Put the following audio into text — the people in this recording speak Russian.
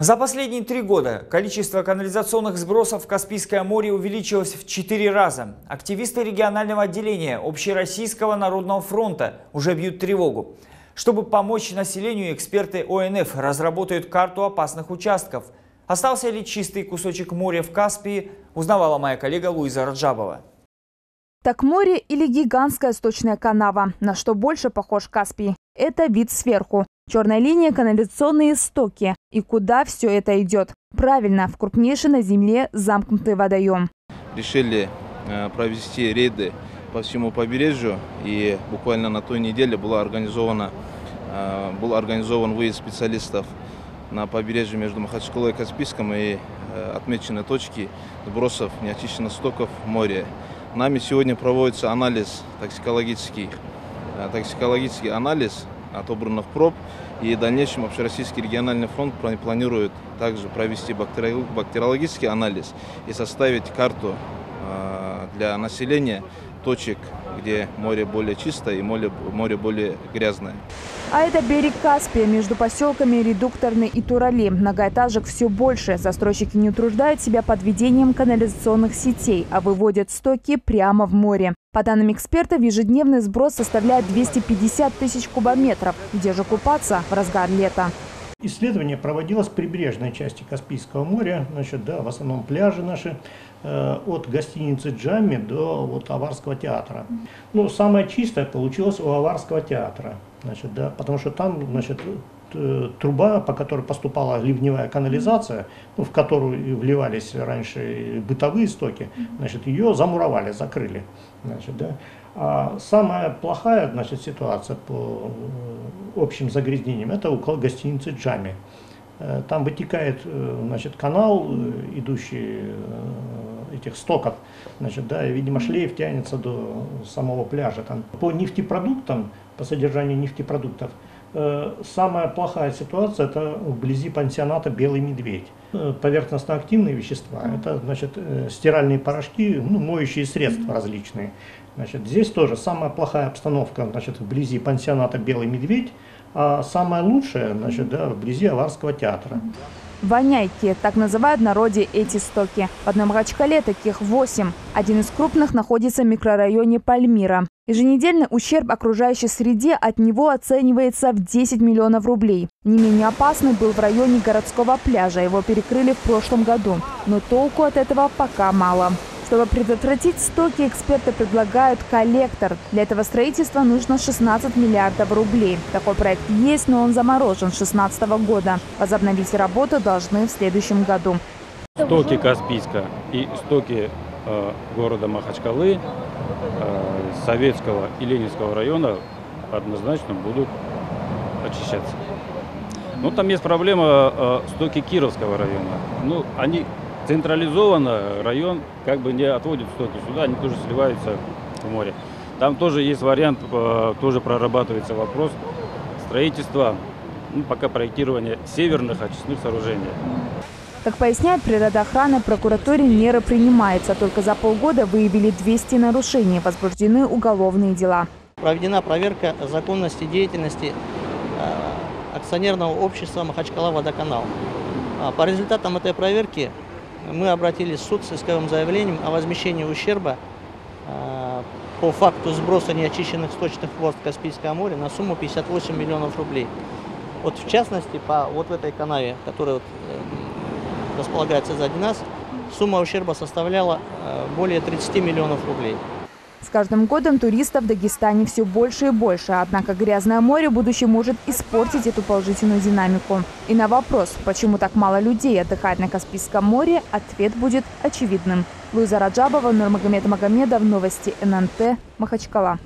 За последние три года количество канализационных сбросов в Каспийское море увеличилось в четыре раза. Активисты регионального отделения Общероссийского народного фронта уже бьют тревогу. Чтобы помочь населению, эксперты ОНФ разработают карту опасных участков. Остался ли чистый кусочек моря в Каспии, узнавала моя коллега Луиза Раджабова. Так море или гигантская сточная канава, на что больше похож Каспий. Это вид сверху. Черная линия – канализационные стоки. И куда все это идет? Правильно, в крупнейший на Земле замкнутый водоем. Решили э, провести рейды по всему побережью. И буквально на той неделе была организована, э, был организован выезд специалистов на побережье между Махачкалой и Каспийском и э, отмечены точки сбросов неочищенных стоков в море. Нами сегодня проводится анализ токсикологический, токсикологический анализ отобранных проб. И в дальнейшем Общероссийский региональный фонд планирует также провести бактериологический анализ и составить карту а, для населения точек, где море более чистое и море, море более грязное. А это берег Каспия между поселками Редукторный и Турали. Многоэтажек все больше. Застройщики не утруждают себя подведением канализационных сетей, а выводят стоки прямо в море. По данным экспертов, ежедневный сброс составляет 250 тысяч кубометров. Где же купаться в разгар лета? Исследование проводилось в прибрежной части Каспийского моря, значит, да, в основном пляжи наши, э, от гостиницы Джами до вот, Аварского театра. Ну, самое чистое получилось у Аварского театра, значит, да, потому что там значит, труба, по которой поступала ливневая канализация, ну, в которую вливались раньше бытовые стоки, значит, ее замуровали, закрыли. Значит, да. А самая плохая значит, ситуация по общим загрязнениям это около гостиницы Джами. Э, там вытекает э, значит, канал, идущий этих стоков, значит, да, и, видимо, шлейф тянется до самого пляжа. Там. По нефтепродуктам, по содержанию нефтепродуктов, самая плохая ситуация это вблизи пансионата «Белый медведь». Поверхностно-активные вещества, это значит, стиральные порошки, ну, моющие средства различные. Значит, здесь тоже самая плохая обстановка значит, вблизи пансионата «Белый медведь», а самая лучшая значит, да, вблизи Аварского театра. Воняйки, так называют в народе эти стоки. В одном Махачкале таких восемь. Один из крупных находится в микрорайоне Пальмира. Еженедельный ущерб окружающей среде от него оценивается в 10 миллионов рублей. Не менее опасный был в районе городского пляжа. Его перекрыли в прошлом году. Но толку от этого пока мало. Чтобы предотвратить стоки, эксперты предлагают коллектор. Для этого строительства нужно 16 миллиардов рублей. Такой проект есть, но он заморожен с 2016 года. Возобновить работу должны в следующем году. Стоки Каспийска и стоки э, города Махачкалы, Советского и Ленинского района однозначно будут очищаться. Ну, там есть проблема э, стоки Кировского района. Ну, они централизованно район как бы не отводит стоки сюда, они тоже сливаются в море. Там тоже есть вариант, э, тоже прорабатывается вопрос строительства, ну, пока проектирования северных очистных сооружений. Как поясняет природоохрана, прокуратуре меры принимаются. Только за полгода выявили 200 нарушений, возбуждены уголовные дела. Проведена проверка законности деятельности э, акционерного общества «Махачкала водоканал». А по результатам этой проверки мы обратились в суд с исковым заявлением о возмещении ущерба э, по факту сброса неочищенных сточных вод в Каспийское море на сумму 58 миллионов рублей. Вот в частности, по вот в этой канаве, которая вот, э, располагается сзади нас, сумма ущерба составляла э, более 30 миллионов рублей. С каждым годом туристов в Дагестане все больше и больше. Однако грязное море в будущем может испортить эту положительную динамику. И на вопрос, почему так мало людей отдыхает на Каспийском море, ответ будет очевидным. Луиза Раджабова, Нурмагомед Магомедов, Новости ННТ, Махачкала.